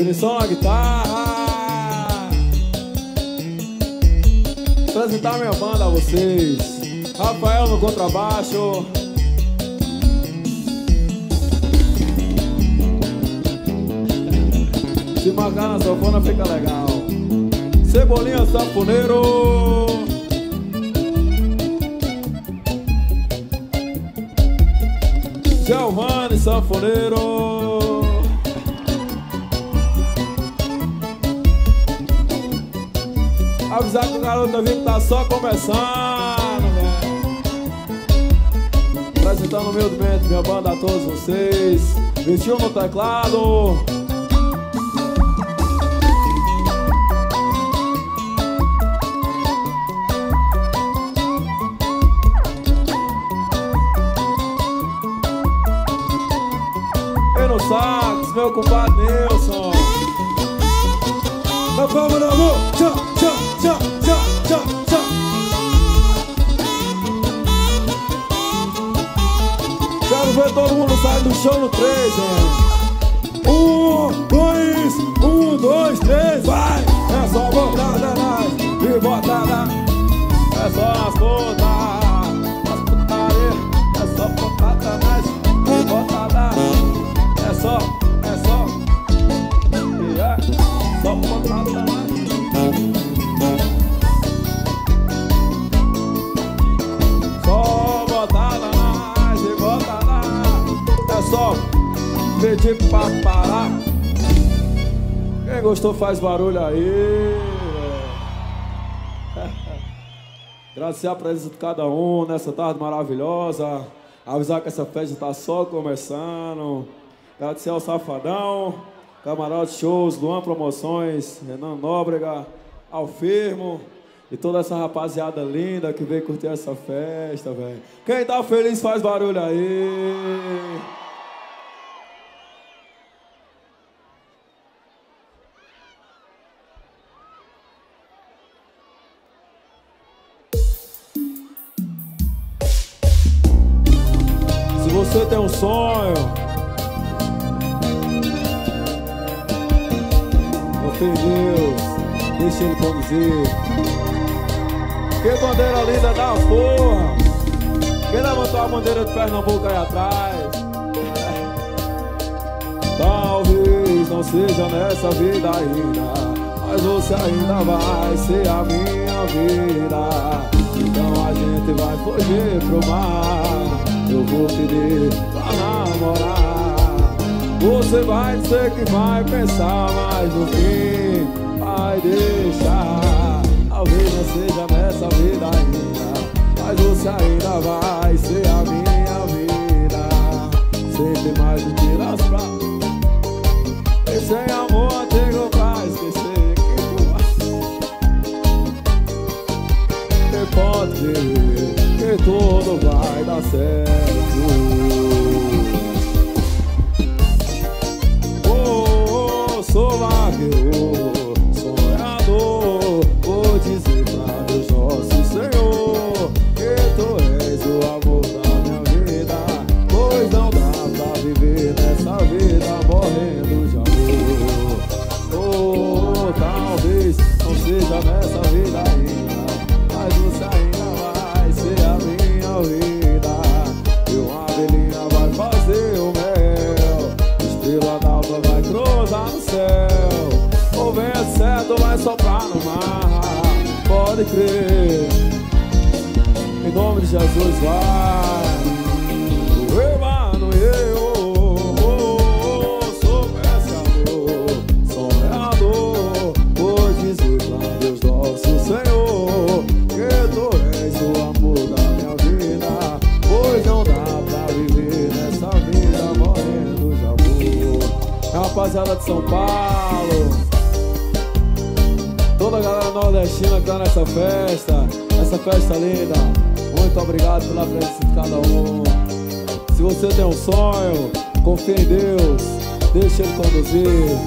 Vinição na guitarra. Apresentar minha banda a vocês. Rafael no contrabaixo. Se marcar na sanfona fica legal. Cebolinha Saponeiro. Giovanni Sanfoneiro. Avisar que o garoto vivo tá só começando, velho. Apresentando humildemente minha banda a todos vocês. Vitinho no teclado. E no sax, meu compadre Nilson. Tchau, tchau, tchau, todo mundo sair do show no 3, hein? Um, dois, um, dois, três, vai! É só botar atrás e botar na. É só as botas, pra parar. Quem gostou faz barulho aí. Agradecer a presença de cada um nessa tarde maravilhosa. Avisar que essa festa está só começando. Agradecer ao Safadão, Camarote Shows, Luan Promoções, Renan Nóbrega, ao Firmo e toda essa rapaziada linda que veio curtir essa festa, velho. Quem tá feliz faz barulho aí. Você tem um sonho, confia Deus, deixa Ele conduzir. Que bandeira linda da porra! Quem levantou a bandeira de Pernambuco aí atrás? Talvez não seja nessa vida ainda, mas você ainda vai ser a minha vida. Então a gente vai fugir pro mar. Eu vou pedir pra namorar. Você vai dizer que vai pensar, mas no fim vai deixar. Talvez não seja nessa vida ainda, mas você ainda vai ser a minha vida. Sempre mais do que as pra. E sem amor antigo pra esquecer que tu pode crer que tudo vai dar certo. Oh, oh, sou vagueiro, Jesus vai. O Emanuel, sou pescador, sonhador. Vou dizer pra Deus nosso Senhor que tu o amor da minha vida. Pois não dá pra viver nessa vida morrendo de amor. Rapaziada de São Paulo. Toda a galera nordestina que tá nessa festa, essa festa linda. Muito obrigado pela presença de cada um. Se você tem um sonho, confia em Deus, deixa Ele conduzir,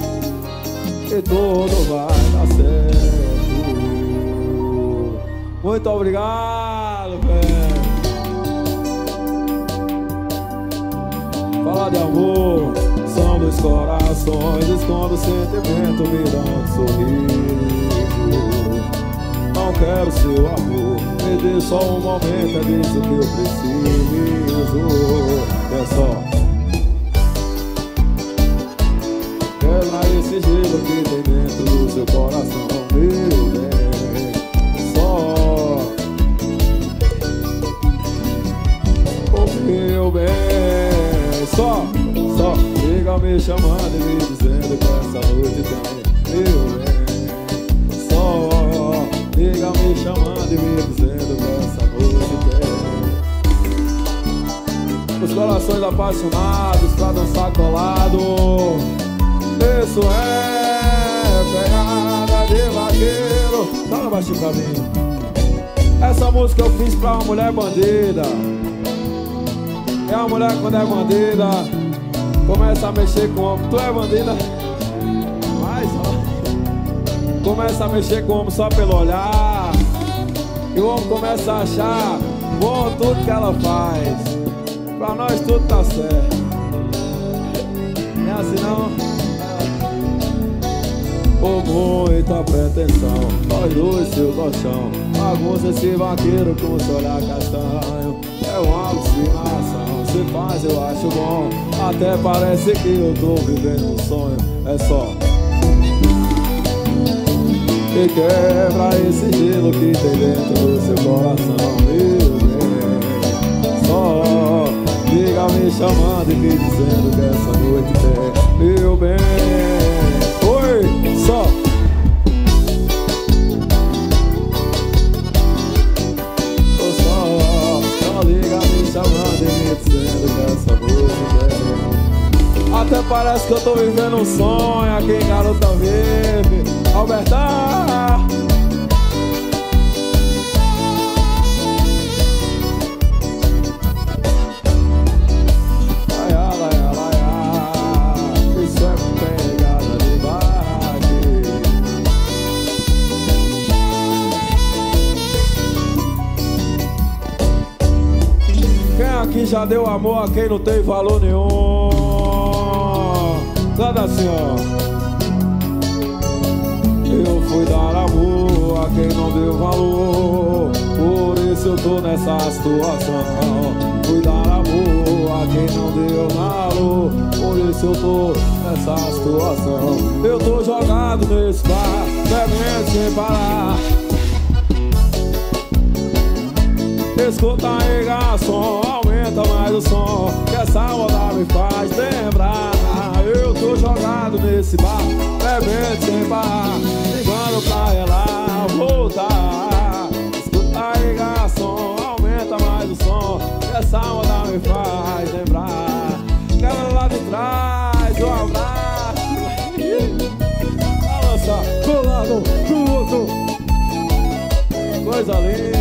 e tudo vai dar certo. Muito obrigado, velho. Falar de amor, são dois Os corações escondem o sentimento, um sorriso Não quero seu amor, dê só um momento, é disso que eu preciso. É só. Quebra esse gelo que tem dentro do seu coração, meu bem Só. O meu bem. Só só. Liga me chamando e me dizendo que essa noite tem meu bem corações apaixonados pra dançar colado. Isso é pegada de vaqueiro. Fala baixinho pra mim. Essa música eu fiz pra uma mulher bandida. É a mulher quando é bandida. Começa a mexer com o homem, tu é bandida? Mas ó. Começa a mexer com o homem só pelo olhar. E o homem começa a achar Bom tudo que ela faz Pra nós tudo tá certo. Não é assim não? Com muita pretensão. Nós dois seu colchão Bagunça esse vaqueiro com seu olhar castanho É uma alucinação. Você faz eu acho bom. Até parece que eu tô vivendo um sonho. É só. E quebra esse gelo que tem dentro do seu coração. Meu bem Só liga me chamando e me dizendo que essa noite tem Meu bem. Oi, só. Até parece que eu tô vivendo um sonho Aqui em Garota Vive. Alberta aqui já deu amor a quem não tem valor nenhum? Canta assim, ó. Eu fui dar amor a quem não deu valor. Por isso eu tô nessa situação. Fui dar amor a quem não deu valor. Por isso eu tô nessa situação. Eu tô jogado nesse bar Bebendo sem parar. Escuta aí garçom, aumenta mais o som Que essa moda me faz lembrar. Eu tô jogado nesse bar, bebendo sem parar. Ligando pra ela voltar. Escuta aí garçom, aumenta mais o som Que essa moda me faz lembrar. Quero lá de trás, um abraço. Balança pro lado, pro outro Coisa linda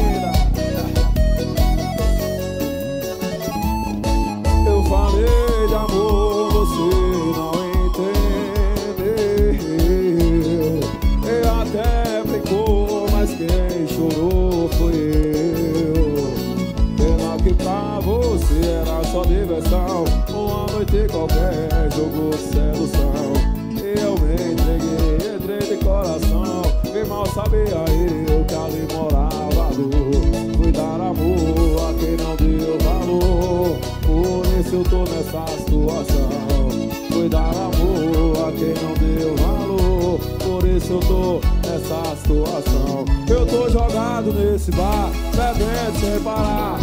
sedução. Eu me entreguei, entrei de coração. Que mal sabia eu que ali morava dor. Fui dar amor a quem não deu valor. Por isso eu tô nessa situação Fui dar amor a quem não deu valor Por isso eu tô nessa situação Eu tô jogado nesse bar Bebendo sem parar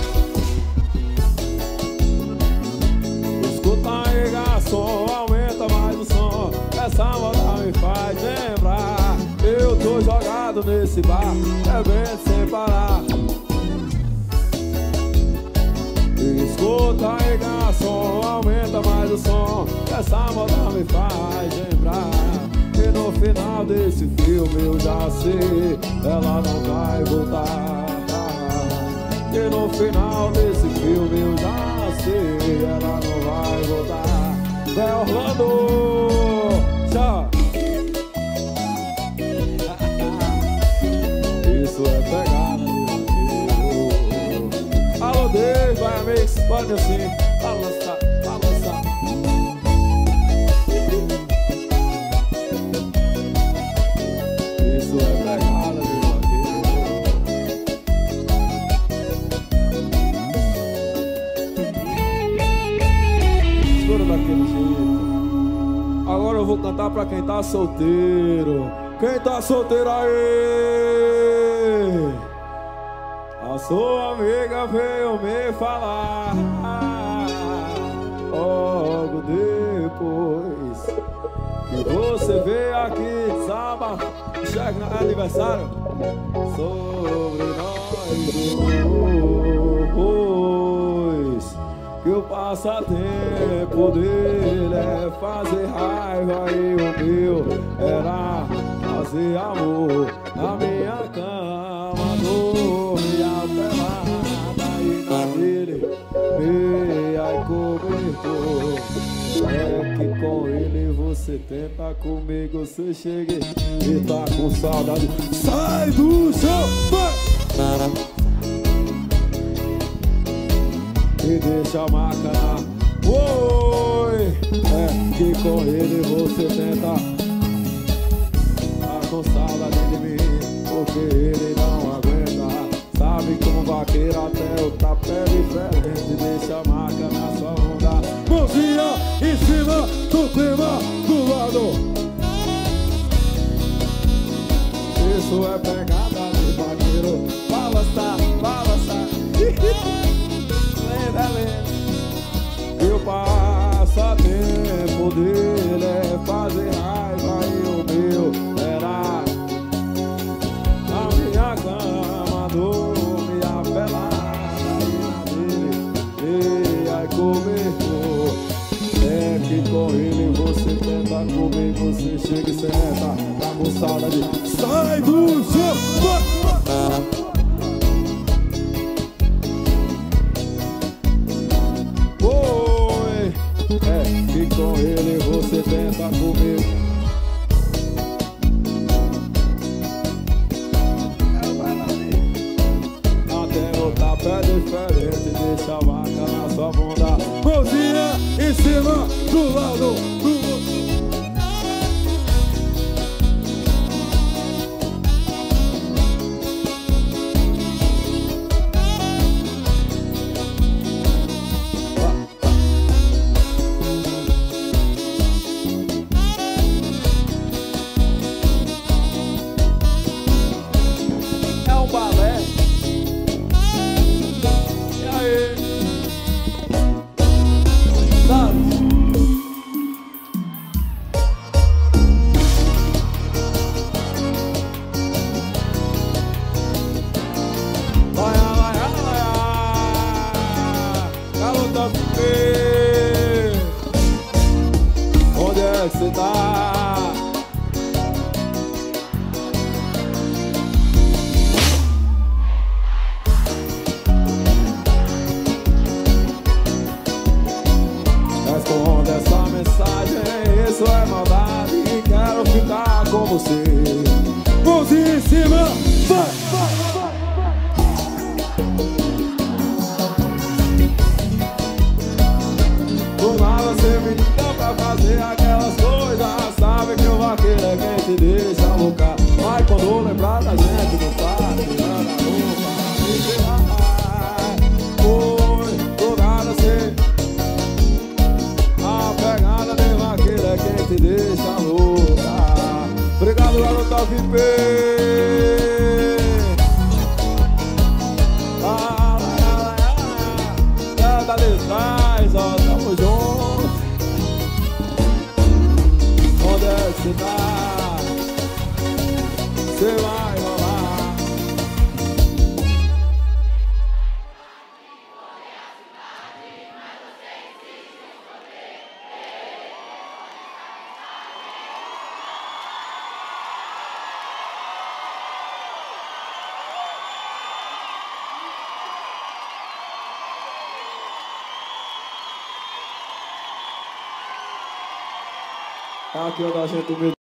aí garçom, aumenta mais o som. Essa moda me faz lembrar. Eu tô jogado nesse bar Bebendo sem parar. Escuta aí garçom, aumenta mais o som. Essa moda me faz lembrar. Que no final desse filme eu já sei Ela não vai voltar. Que no final desse filme eu já sei Ela não Pode descer, balançar, balançar. Isso é pegada, meu vaqueiro. Escura daquele jeito. Agora eu vou cantar pra quem tá solteiro. Quem tá solteiro aí? A sua amiga veio me falar depois Que você veio aqui desabafar Chega aniversário. Sobre nós Que o passatempo dele é fazer raiva E o meu era fazer amor na com ele você tenta comigo, você chega e tá com saudade. Sai do chão, E deixa a máquina. Oi, é que com ele você tenta com saudade de mim Porque ele não aguenta Sabe como vaqueiro até o tapé diferente Deixa a marca na Mãozinha em cima do clima do lado. Isso é pegada de vaqueiro Balançar, balançar Lenda, lenda E o passatempo dele é fazer chega e senta Tá? Com saudade, sai do sofá Oi, é que com ele você tenta comer Até o tapé diferente, deixa a vaca na sua bunda. Mãozinha em cima do lado você. Mãos em cima. Do Aqui onde a gente